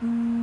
嗯。